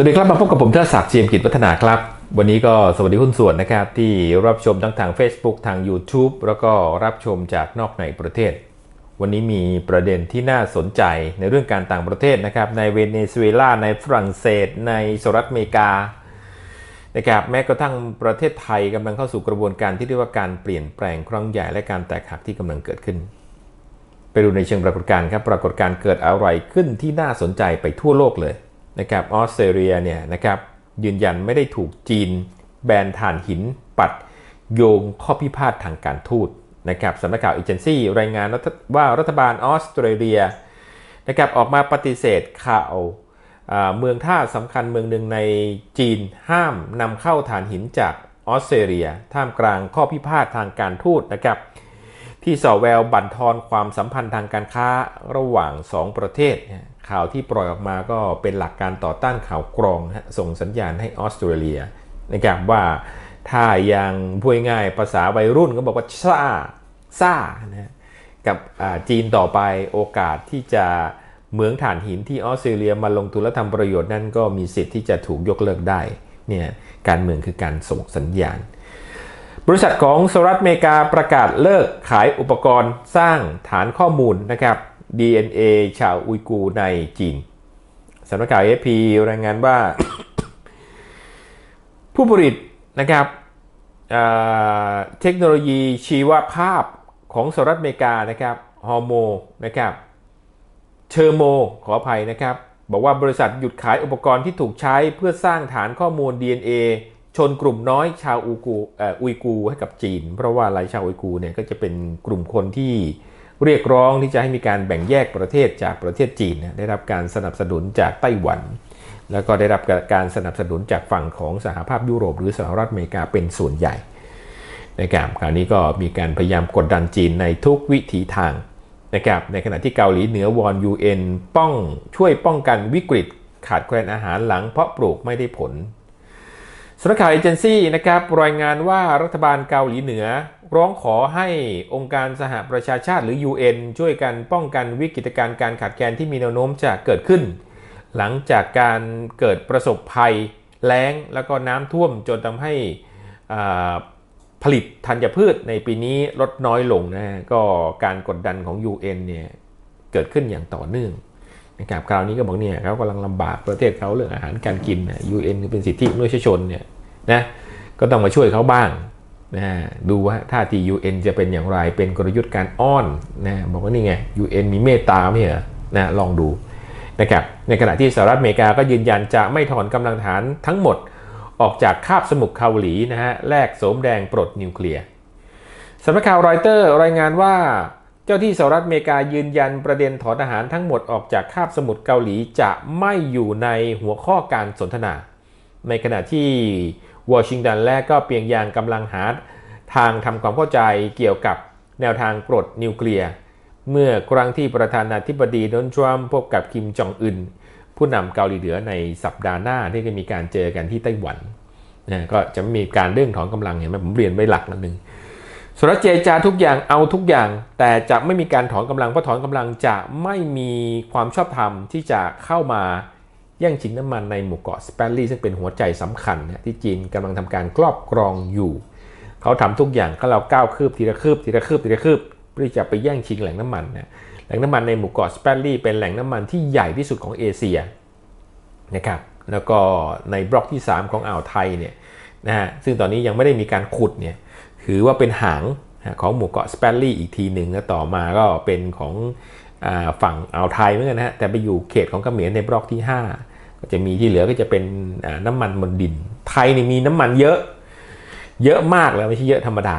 สวัสดีครับมาพบกับผมเทิดศักดิ์เจียมกิจวัฒนาครับ วันนี้ก็สวัสดีหุ้นส่วนนะครับ ที่รับชมทั้งทาง Facebook ทาง YouTube แล้วก็รับชมจากนอกในประเทศ วันนี้มีประเด็นที่น่าสนใจในเรื่องการต่างประเทศนะครับ ในเวเนซุเอลาในฝรั่งเศส ในสหรัฐอเมริกานะครับแม้กระทั่งประเทศไทยกำลังเข้าสู่กระบวนการที่เรียกว่าการเปลี่ยนแปลงครั้งใหญ่และการแตกหักที่กำลังเกิดขึ้น ไปดูในเชิงปรากฏการณ์ครับปรากฏการณ์เกิดอะไรขึ้นที่น่าสนใจไปทั่วโลกเลย นะครับออสเตรเลียเนี่ยนะครับยืนยันไม่ได้ถูกจีน แบนถ่านหินปัด โยงข้อพิพาททางการทูตนะครับสำนักข่าวเอเจนซี่รายงานว่ารัฐบาลออสเตรเลียนะครับออกมาปฏิเสธข่าวเมืองท่าสำคัญเมืองหนึ่งในจีนห้ามนำเข้าถ่านหินจากออสเตรเลีย ท่ามกลางข้อพิพาททางการทูตนะครับที่ส่อแววบั่นทอนความสัมพันธ์ทางการค้าระหว่าง 2 ประเทศ ข่าวที่ปล่อยออกมาก็เป็นหลักการต่อต้านข่าวกรองส่งสัญญาณให้ออสเตรเลียนะครับว่าถ้ายังพูดง่ายภาษาวัยรุ่นก็บอกว่าซ่าซ่านะกับจีนต่อไปโอกาสที่จะเหมืองถ่านหินที่ออสเตรเลียมาลงทุนและทำประโยชน์นั่นก็มีสิทธิ์ที่จะถูกยกเลิกได้เนี่ยการเมืองคือการส่งสัญญาณ บริษัทของสหรัฐอเมริกาประกาศเลิกขายอุปกรณ์สร้างฐานข้อมูลนะครับ DNA ชาวอุยกูในจีนสำนักข่าวเอพีรายงานว่า ผู้ผลิตนะครับเทคโนโลยีชีวภาพของสหรัฐอเมริกานะครับฮอร์โมนะครับเชอร์โมขออภัยนะครับ บอกว่าบริษัทหยุดขายอุปกรณ์ที่ถูกใช้เพื่อสร้างฐานข้อมูล DNA ชนกลุ่มน้อยชาวอุกูอุยกูให้กับจีน เพราะว่าหลายชาวอุยกูเนี่ยก็จะเป็นกลุ่มคนที่ เรียกร้องที่จะให้มีการแบ่งแยกประเทศจากประเทศจีนได้รับการสนับสนุนจากไต้หวัน แล้วก็ได้รับการสนับสนุนจากฝั่งของสหภาพยุโรป หรือสหรัฐอเมริกาเป็นส่วนใหญ่นะครับคราวนี้ก็มีการพยายามกดดันจีนในทุกวิถีทางนะครับในขณะที่เกาหลีเหนือวอนยูเอ็นป้องช่วยป้องกันวิกฤตขาดแคลนอาหารหลังเพาะปลูกไม่ได้ผลสำนักข่าวเอเจนซี่นะครับรายงานว่ารัฐบาลเกาหลีเหนือ ร้องขอให้องค์การสหประชาชาติหรือ UN ช่วยกันป้องกันวิกฤตการณ์การขาดแคลนที่มีแนวโน้มจะเกิดขึ้น หลังจากการเกิดประสบภัยแล้งแล้วก็น้ำท่วมจนทำให้ผลิตธัญพืชในปีนี้ลดน้อยลงนะก็การกดดันของ UN เนี่ยเกิดขึ้นอย่างต่อเนื่องนะครับคราวนี้ก็บอกเนี่ยเขากำลังลำบากประเทศเขาเรื่องอาหารการกินนะ UN เป็นสิทธิมนุษยชนเนี่ยนะก็ต้องมาช่วยเขาบ้าง นะดูว่าท่าที UN จะเป็นอย่างไร เป็นกลยุทธ์การอ้อนนะบอกว่านี่ไง UN มีเมตตาไม่เหรอนะลองดูนะครับในขณะที่สหรัฐอเมริกาก็ยืนยันจะไม่ถอนกำลังฐานทั้งหมดออกจากคาบสมุทรเกาหลีนะฮะแลกโสมแดงปลดนิวเคลียร์สำนักข่าวรอยเตอร์รายงานว่าเจ้าที่สหรัฐอเมริกายืนยันประเด็นถอนทหารทั้งหมดออกจากคาบสมุทรเกาหลีจะไม่อยู่ในหัวข้อการสนทนา ในขณะที่ วอชิงตันและก็เปียงยางกำลังหาทางทำความเข้าใจเกี่ยวกับแนวทางปลดนิวเคลียร์ เมื่อครั้งที่ประธานาธิบดีโดนัลด์ทรัมป์พบกับคิมจองอึนผู้นำเกาหลีเหนือในสัปดาห์หน้าที่จะมีการเจอกันที่ไต้หวันนะก็จะมีการเรื่องถอนกำลังเห็นไหมผมเรียนไว้หลักนิดนึงสุรเจจาทุกอย่างเอาทุกอย่าง แต่จะไม่มีการถอนกำลังเพราะถอนกำลังจะไม่มีความชอบธรรมที่จะเข้ามา แย่งชิงน้ำมันในหมู่เกาะสเปนลี่ซึ่งเป็นหัวใจสำคัญนะที่จีนกำลังทำการครอบครองอยู่ เขาทำทุกอย่างเขาเราก้าวคืบทีละคืบทีละคืบทีละคืบเพื่อจะไปแย่งชิงแหล่งน้ำมันนะแหล่งน้ำมันในหมู่เกาะสเปนลี่เป็นแหล่งน้ำมันที่ใหญ่ที่สุดของเอเชียนะครับแล้วก็ในบล็อกที่ 3 ของอ่าวไทยเนี่ยนะฮะซึ่งตอนนี้ยังไม่ได้มีการขุดเนี่ยถือว่าเป็นหางของหมู่เกาะสเปนลี่อีกทีหนึ่งแล้วต่อมาก็เป็นของฝั่งอ่าวไทยเหมือนกันนะฮะแต่ไปอยู่เขตของเขมรในบล็อกที่ 5 ก็จะมีที่เหลือก็จะเป็นน้ำมันบนดิน ไทยนี่มีน้ำมันเยอะ เยอะมากแล้วไม่ใช่เยอะธรรมดา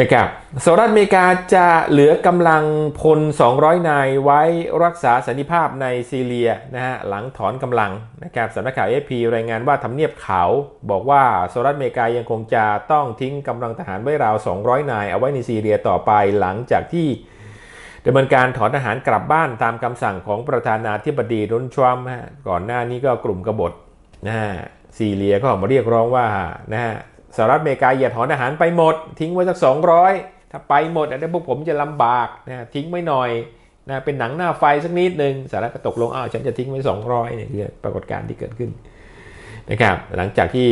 นะครับสหรัฐอเมริกาจะเหลือกำลังพล 200 นายไว้รักษาสันติภาพในซีเรียนะฮะหลังถอนกำลังนะครับสำนักข่าวเอพีรายงานว่าทำเนียบขาวบอกว่าสหรัฐอเมริกายังคงจะต้องทิ้งกำลังทหารไว้ราว 200 นายเอาไว้ในซีเรียต่อไปหลังจากที่ ดำเนินการถอนทหารกลับบ้านตามคำสั่งของประธานาธิบดีโดนัลด์ทรัมป์ก่อนหน้านี้ก็กลุ่มกบฏนะฮะซีเรียก็ออกมาเรียกร้องว่านะฮะสหรัฐอเมริกาอย่าถอนอาหารไปหมด ทิ้งไว้สัก 200 ถ้าไปหมดอันนี้พวกผมจะลำบากนะทิ้งไว้หน่อยนะเป็นหนังหน้าไฟสักนิดหนึ่งสหรัฐก็ตกลงอ้าวฉันจะทิ้งไว้ 200เนี่ยคือปรากฏการณ์ที่เกิดขึ้นนะครับหลังจากที่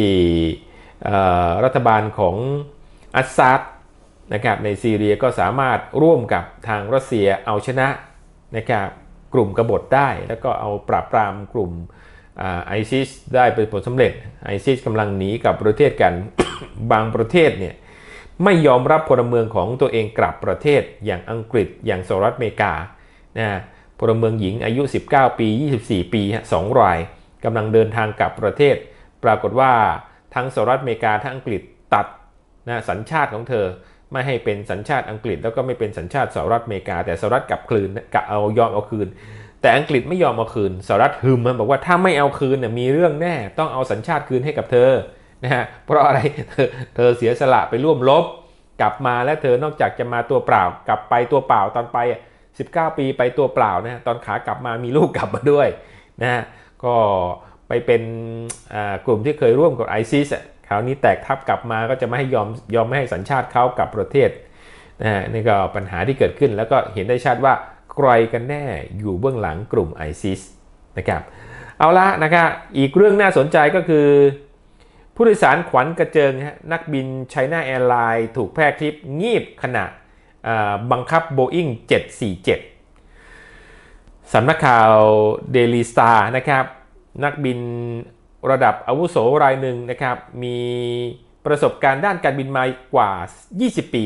รัฐบาลของอัสซัด นะครับในซีเรียก็สามารถร่วมกับทางรัสเซียเอาชนะนะครับกลุ่มกบฏได้ แล้วก็เอาปราบปรามกลุ่มไอซิสได้เป็นผลสำเร็จไอซิสกำลังหนีกับประเทศกัน บางประเทศเนี่ยไม่ยอมรับพลเมืองของตัวเองกลับประเทศอย่างอังกฤษอย่างสหรัฐอเมริกานะพลเมืองหญิงอายุ 19 ปี 24 ปีสองรายกำลังเดินทางกลับประเทศ ปรากฏว่าทั้งสหรัฐอเมริกาทั้งอังกฤษตัดนะสัญชาติของเธอ ไม่ให้เป็นสัญชาติอังกฤษแล้วก็ไม่เป็นสัญชาติสหรัฐอเมริกา แต่สหรัฐกลับคืนกะเอายอมเอาคืน แต่อังกฤษไม่ยอมเอาคืนสหรัฐฮึมมันบอกว่าถ้าไม่เอาคืนเนี่ยมีเรื่องแน่ต้องเอาสัญชาติคืนให้กับเธอนะฮะเพราะอะไรเธอเธอเสียสละไปร่วมรบกลับมาแล้วเธอนอกจากจะมาตัวเปล่า กลับไปตัวเปล่าตอนไป 19 ปีไปตัวเปล่านะตอนขากลับมามีลูกกลับมาด้วยนะก็ไปเป็นกลุ่มที่เคยร่วมกับไอซิส คราวนี้แตกทับกลับมาก็จะไม่ให้ยอมยอมไม่ให้สัญชาติเขากับประเทศนะนี่ก็ปัญหาที่เกิดขึ้นแล้วก็เห็นได้ชัดว่าใครกันแน่อยู่เบื้องหลังกลุ่มไอซิสนะครับเอาละนะครับอีกเรื่องน่าสนใจก็คือ ผู้โดยสารขวัญกระเจิงฮะนักบินไชน่าแอร์ไลน์ถูกแพร่คลิปงีบขณะบังคับ Boeing 747 สำนักข่าวเดลีสตาร์นะครับนักบิน ระดับอาวุโสรายหนึ่งนะครับ มีประสบการณ์ด้านการบินมากว่า 20 ปี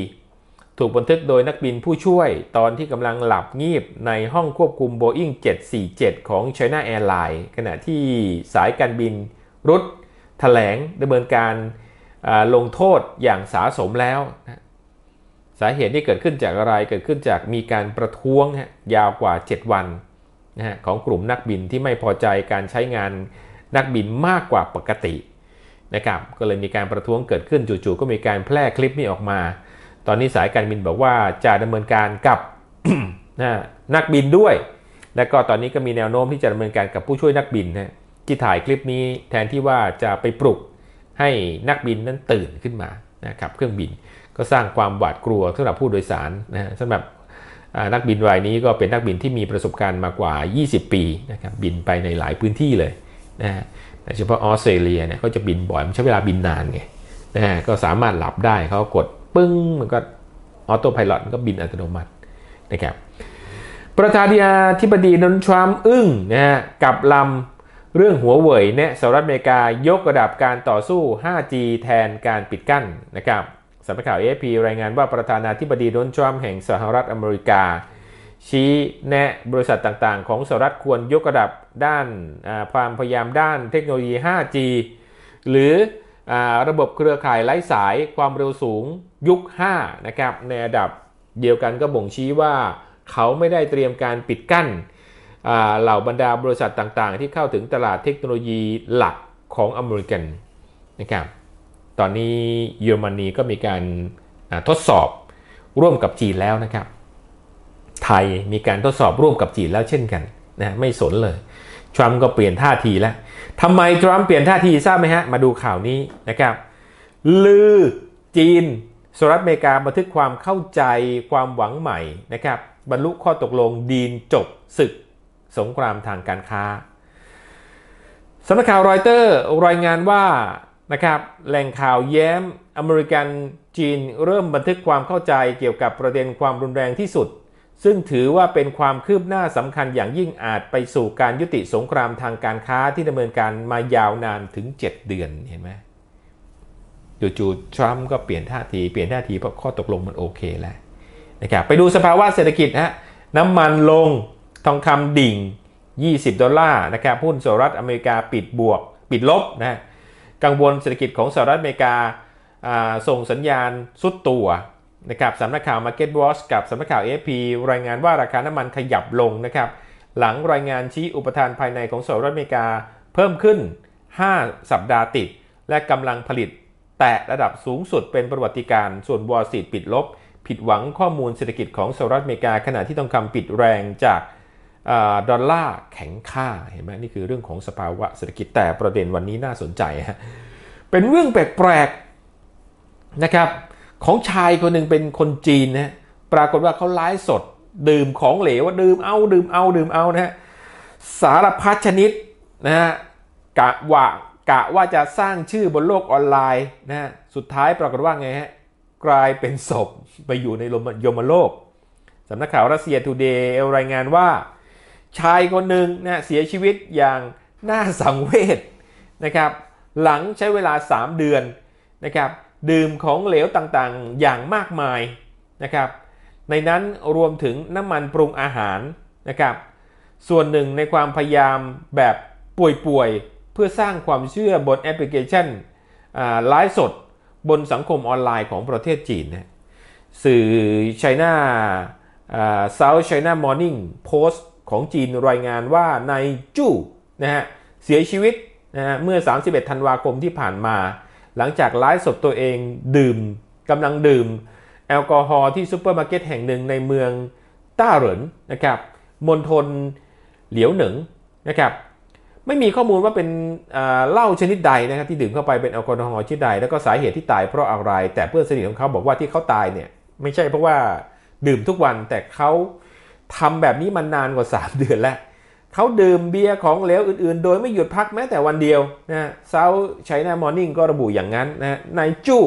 ถูกบันทึกโดยนักบินผู้ช่วยตอนที่กำลังหลับงีบในห้องควบคุม Boeing 747 ของ China Airlines ขณะที่สายการบินรุดแถลงดำเนินการลงโทษอย่างสาสมแล้ว สาเหตุที่เกิดขึ้นจากอะไรเกิดขึ้นจากมีการประท้วงยาวกว่า 7 วันของกลุ่มนักบินที่ไม่พอใจการใช้งาน นักบินมากกว่าปกตินะครับก็เลยมีการประท้วงเกิดขึ้นจู่ๆก็มีการแพร่คลิปนี้ออกมา ตอนนี้สายการบินบอกว่าจะดำเนินการกับนักบินด้วย และก็ตอนนี้ก็มีแนวโน้มที่จะดำเนินการกับผู้ช่วยนักบินนะที่ถ่ายคลิปนี้แทนที่ว่าจะไปปลุกให้นักบินนั้นตื่นขึ้นมานะครับเครื่องบินก็สร้างความหวาดกลัวสำหรับผู้โดยสารนะสำหรับนักบินรายนี้ก็เป็นนักบินที่มีประสบการณ์มากว่า 20 ปีนะครับบินไปในหลายพื้นที่เลย นะโดยเฉพาะออสเตรเลียเนี่ยเขาจะบินบ่อยมันใช้เวลาบินนานไงนะก็สามารถหลับได้เขากดปึ้งมันก็ออโต้พายロก็บินอัตโนมัตินะครับประธานาธิบดีโดนัลด์ทรัมป์อึ้งนะฮะกับลำเรื่องหัวเว่ยเนี่ยสหรัฐอเมริกายกระดับการต่อสู้ 5G แทนการปิดกั้นนะครับสำนักข่าว AFP รายงานว่าประธานาธิบดีโดนัลด์ทรัมป์แห่งสหรัฐอเมริกา ชี้แนะบริษัทต่างๆ ของสหรัฐควรยกระดับด้านความพยายามด้านเทคโนโลยี 5G หรืออระบบเครือข่ายไร้สายความเร็วสูงยุค 5 นะครับในระดับเดียวกันก็บ่งชี้ว่าเขาไม่ได้เตรียมการปิดกั้นเหล่าบรรดาบริษัทต่างๆ ที่เข้าถึงตลาดเทคโนโลยีหลักของอเมริกันนะครับตอนนี้เยอรมนีก็มีการทดสอบร่วมกับจีนแล้วนะครับ ไทยมีการทดสอบร่วมกับจีนแล้วเช่นกันนะไม่สนเลยทรัมป์ก็เปลี่ยนท่าทีแล้วทำไมทรัมป์เปลี่ยนท่าทีทราบไหมฮะ มาดูข่าวนี้นะครับลือจีนสหรัฐอเมริกาบันทึกความเข้าใจความหวังใหม่นะครับบรรลุข้อตกลงดีนจบศึกสงครามทางการค้าสำนักข่าวรอยเตอร์รายงานว่านะครับแหล่งข่าวแย้มอเมริกันจีนเริ่มบันทึกความเข้าใจเกี่ยวกับประเด็นความรุนแรงที่สุด ซึ่งถือว่าเป็นความคืบหน้าสำคัญอย่างยิ่งอาจไปสู่การยุติสงครามทางการค้าที่ดำเนินการมายาวนานถึง 7 เดือนเห็นไหมจู่ๆทรัมป์ก็เปลี่ยนท่าทีเปลี่ยนท่าทีเพราะข้อตกลงมันโอเคแล้วนะครับไปดูสภาวะเศรษฐกิจฮะน้ำมันลงทองคำดิ่ง 20 ดอลลาร์นะครับหุ้นสหรัฐอเมริกาปิดบวก ปิดลบนะกังวลเศรษฐกิจของสหรัฐอเมริกาส่งสัญญาณสุดตัว นะครับสำนักข่าว Market Watch กับสำนักข่าว AFP รายงานว่าราคาน้ำมันขยับลงนะครับหลังรายงานชี้อุปทานภายในของสหรัฐอเมริกาเพิ่มขึ้น 5 สัปดาห์ติด และกำลังผลิต แตะระดับสูงสุดเป็นประวัติการส่วนวอลซีปิดลบ ผิดหวังข้อมูลเศรษฐกิจของสหรัฐอเมริกา ขณะที่ต้องคำปิดแรงจากดอลลาร์แข็งค่าเห็นไหมนี่คือเรื่องของสภาวะเศรษฐกิจแต่ประเด็นวันนี้น่าสนใจฮะเป็นเรื่องแปลกๆนะครับ ของชายคนหนึ่งเป็นคนจีนนะปรากฏว่าเขาไลฟ์สด ดื่มของเหลวดื่มเอาดื่มเอาดื่มเอานะฮะสารพัดชนิดนะฮะกะว่ากะว่าจะสร้างชื่อบนโลกออนไลน์นะฮะสุดท้ายปรากฏว่าไงฮะกลายเป็นศพไปอยู่ในยมโลกสำนักข่าวรัสเซียทูเดย์รายงานว่า ชายคนหนึ่งนะเสียชีวิตอย่างน่าสังเวชนะครับ หลังใช้เวลา 3 เดือนนะครับ ดื่มของเหลวต่างๆ อย่างมากมายนะครับ ในนั้นรวมถึงน้ำมันปรุงอาหารนะครับ ส่วนหนึ่งในความพยายามแบบป่วยๆ เพื่อสร้างความเชื่อบนแอปพลิเคชันไลฟ์สดบนสังคมออนไลน์ของประเทศจีนนะสื่อ China South China Morning Post ของจีนรายงานว่านายจู้นะฮะเสียชีวิตนะฮะเมื่อ 31 ธันวาคมที่ผ่านมา หลังจากไลฟ์สดตัวเองดื่มกำลังดื่ม แอลกอฮอล์ที่ซูเปอร์มาร์เก็ตแห่งหนึ่งในเมืองต้าเหรินนะครับมณฑลเหลียวหนิงนะครับไม่มีข้อมูลว่าเป็นเหล้าชนิดใดนะครับที่ดื่มเข้าไปเป็นแอลกอฮอล์ชนิดใด แล้วก็สาเหตุที่ตายเพราะอะไร แต่เพื่อนสนิทของเขาบอกว่าที่เขาตายเนี่ยไม่ใช่เพราะว่าดื่มทุกวันแต่เขาทำแบบนี้มานานกว่า 3 เดือนแล้ว เขาดื่มเบียร์ของเหลวอื่นๆ โดยไม่หยุดพักแม้แต่วันเดียวนะเซาไชน่ามอร์นิ่งก็ระบุอย่างนั้นนะนายจู้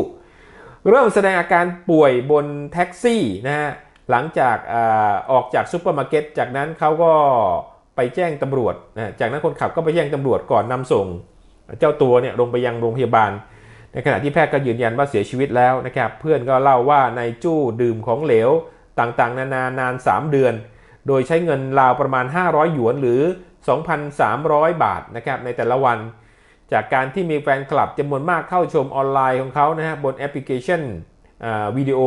เริ่มแสดงอาการป่วยบนแท็กซี่นะฮะหลังจากอออกจากซูเปอร์มาร์เก็ตจากนั้นเขาก็ไปแจ้งตำรวจนะจากนั้นคนขับก็ไปแจ้งตำรวจก่อนนำส่ง เจ้าตัวเนี่ยลงไปยังโรงพยาบาล ในขณะที่แพทย์ก็ยืนยันว่าเสียชีวิตแล้วนะครับเพื่อนก็เล่าว่านายจู้ดื่มของเหลวต่างๆ นานานาน 3 เดือน โดยใช้เงินราวประมาณ 500 หยวนหรือ 2,300 บาทนะครับในแต่ละวัน จากการที่มีแฟนคลับจำนวนมากเข้าชมออนไลน์ของเขานะฮะบนแอปพลิเคชันวิดีโอ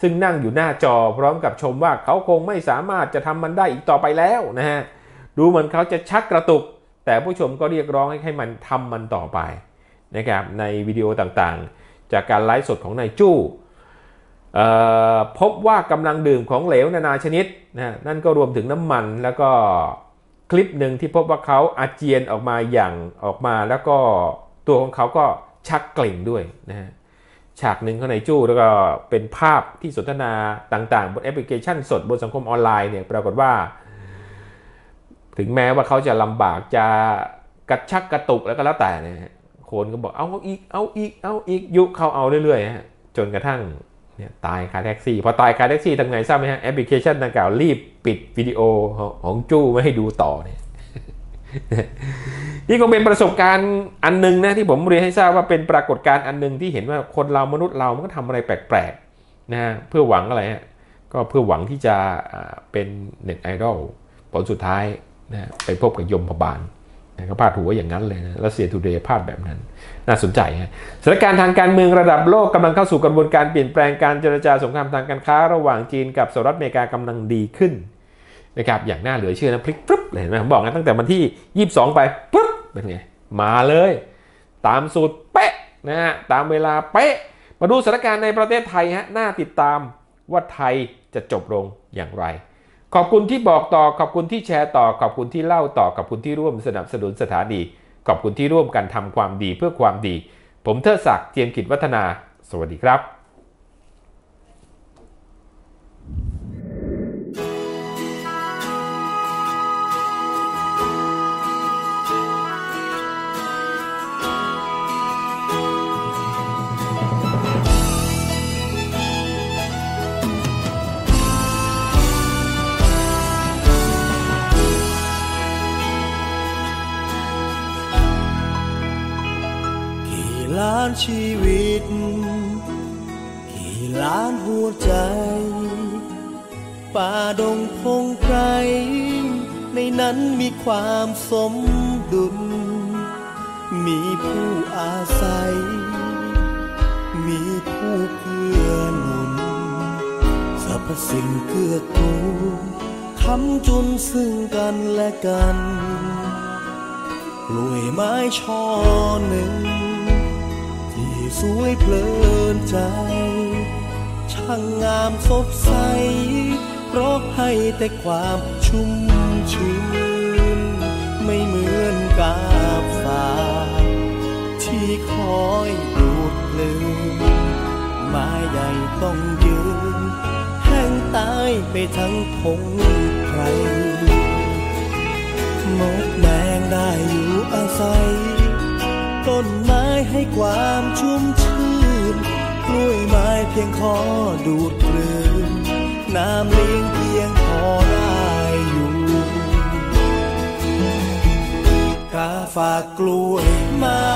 ซึ่งนั่งอยู่หน้าจอพร้อมกับชมว่าเขาคงไม่สามารถจะทำมันได้อีกต่อไปแล้วนะฮะดูเหมือนเขาจะชักกระตุก แต่ผู้ชมก็เรียกร้องให้ให้มันทำมันต่อไปนะครับในวิดีโอต่างๆ จากการไลฟ์สดของนายจู้ พบว่ากำลังดื่มของเหลวนานาชนิดนะนั่นก็รวมถึงน้ำมันแล้วก็คลิปหนึ่งที่พบว่าเขาอาเจียนออกมาอย่างออกมาแล้วก็ตัวของเขาก็ชักเกลิ่งด้วยนะฮะฉากหนึ่งเขาในจู้แล้วก็เป็นภาพที่สนทนาต่างๆ บนแอปพลิเคชันสดบนสังคมออนไลน์เนี่ยปรากฏว่า ถึงแม้ว่าเขาจะลำบากจะกระชักกระตุกแล้วก็แล้วแต่นี่ยคนก็บอกเอาอีกเอาอีกเอาอีกยุเขาเอาเรื่อยๆฮะจนกระทั่ง เนี่ยตายคาแท็กซี่พอตายคาแท็กซี่ทำไงทราบไหมฮะแอปพลิเคชันดังกล่าวรีบปิดวิดีโอของจู้ไม่ให้ดูต่อเนี่ยนี่คงเป็นประสบการณ์อันนึงนะที่ผมเรียนให้ทราบว่าเป็นปรากฏการณ์อันนึงที่เห็นว่าคนเรามนุษย์เรามันก็ทำอะไรแปลกๆนะเพื่อหวังอะไรฮะก็เพื่อหวังที่จะเป็นเน็ตไอดอลผลสุดท้ายนะไปพบกับยมบาล นะก็พาดหัวอย่างนั้นเลยนะรัสเซียทูเดย์พาดแบบนั้น น่าสนใจฮะสถานการณ์ทางการเมืองระดับโลกกำลังเข้าสู่กระบวนการเปลี่ยนแปลงการเจรจาสงครามทางการค้าระหว่างจีนกับสหรัฐอเมริกากำลังดีขึ้นนะครับอย่างน่าเหลือเชื่อนะพลิกปุ๊บเห็นไหมผมบอกนะตั้งแต่วันที่ 22 ไปปุ๊บเป็นไงมาเลย ตามสูตรเป๊ะนะฮะตามเวลาเป๊ะมาดูสถานการณ์ในประเทศไทยฮะน่าติดตามว่าไทยจะจบลงอย่างไร ขอบคุณที่บอกต่อขอบคุณที่แชร์ต่อขอบคุณที่เล่าต่อขอบคุณที่ร่วมสนับสนุนสถานี ขอบคุณที่ร่วมกันทำความดีเพื่อความดี ผมเทอศักดิ์เจียมกิจวัฒนา สวัสดีครับ ชีวิต กี่ล้านหัวใจ ป่าดงพงไพรในนั้นมีความสมดุล มีผู้อาศัย มีผู้เกื้อหนุนสรรพสิ่งเกื้อกูลคำจุนซึ่งกันและกันกล้วยไม้ช่อหนึ่ง สวยเพลินใจ ช่างงามสดใสเพราะให้แต่ความชุ่มชื่นไม่เหมือนกาบฝาที่คอยดูดกลืนไม้ใหญ่ต้องยืน แห่งตายไปทั้งพงไพรมดแมงได้อยู่อาศัย ต้นไม้ให้ความชุ่มชื่น กล้วยไม้เพียงขอดูดกลืน น้ำเลี้ยงเพียงพอได้อยู่ กาฝากกล้วยไม้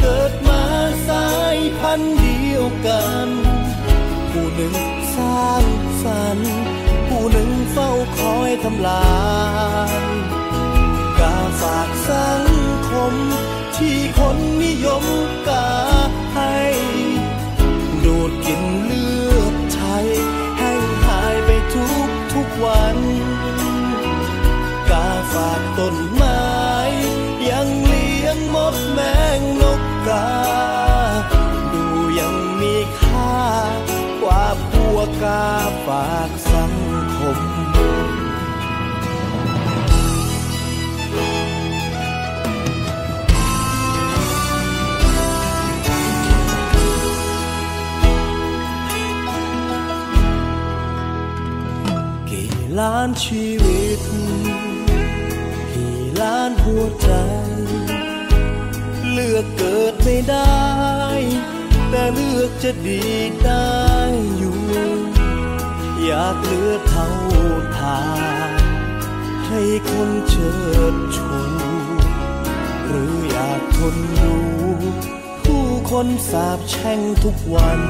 เกิดมาสายพันธุ์เดียวกัน ผู้หนึ่งสร้างสรรค์ผู้หนึ่งเฝ้าคอยทำลายกาฝากสังคม คนนิยมกาให้ ดูดกินเลือดไทย ให้หายไปทุกทุกวัน กาฝากต้นไม้านชีวิตกี่ล้านหัวใจ เลือกเกิดไม่ได้ แต่เลือกจะดีได้อยู่ อยากเลือกเท่าทานให้คนเชิดชูหรืออยากทนดูผู้คนสาบแช่งทุกวัน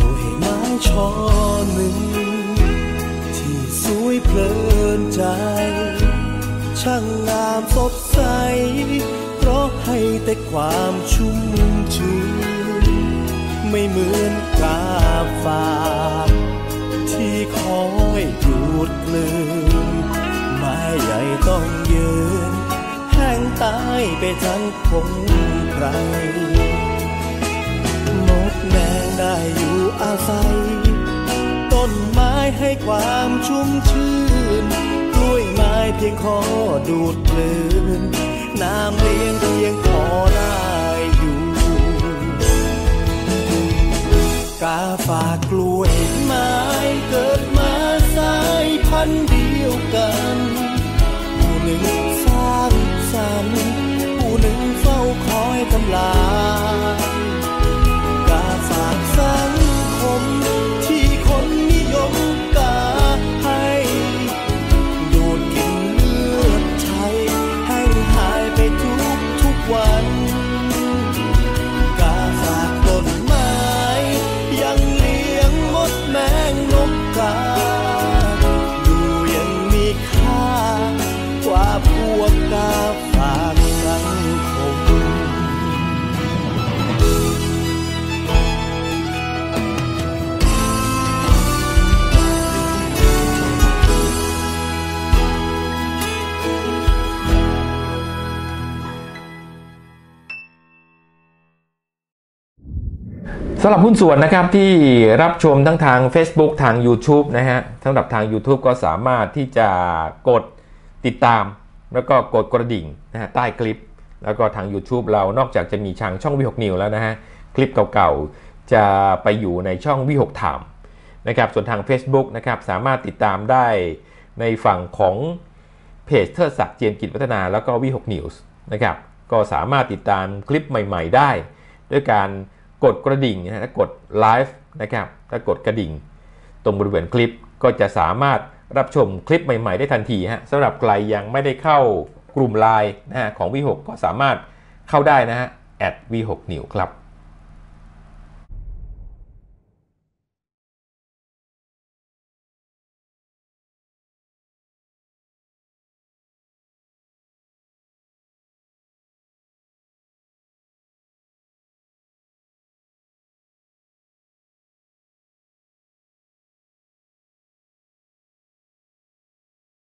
ด้วยไม้ช่อหนึ่ง สวยเพลินใจ ช่างงามสดใส เพราะให้แต่ความชุ่มชื่น ไม่เหมือนกาฝากที่คอยดูดกลืนไม้ใหญ่ต้องยืน แห้งตายไปทั้งพงไพรมดแดงได้อยู่อาศัย ต้นไม้ให้ความชุ่มชื่น กล้วยไม้เพียงขอดูดกลืน น้ำเลี้ยงเพียงพอได้อยู่ กาฝากกล้วยไม้เกิดมาสายพันธุ์เดียวกันผู้หนึ่งสร้างสรรค์ผู้หนึ่งเฝ้าคอยทำลา สำหรับหุ้นส่วนนะครับที่รับชมทั้งทาง Facebook ทาง YouTube นะฮะสำหรับทาง YouTube ก็สามารถที่จะกดติดตาม แล้วก็กดกระดิ่งนะฮะใต้คลิป แล้วก็ทาง YouTube เรานอกจากจะมีทางช่องวิหกนิวแล้วนะฮะคลิปเก่าๆจะไปอยู่ในช่องวิหกถามนะครับส่วนทาง Facebook นะครับสามารถติดตามได้ในฝั่งของเพจเทิดศักดิ์เจียมกิจวัฒนาแล้วก็วิหกนิวส์นะครับก็สามารถติดตามคลิปใหม่ ๆ ได้ ด้วยการ กดกระดิ่งนะฮะกดไลฟ์นะครับถ้ากดกระดิ่ง ตรงบริเวณคลิปก็จะสามารถรับชมคลิปใหม่ ๆ ได้ทันทีฮะสำหรับใครยังไม่ได้เข้ากลุ่มไลน์นะฮะของวิหกก็สามารถเข้าได้นะฮะ v 6 new ครับ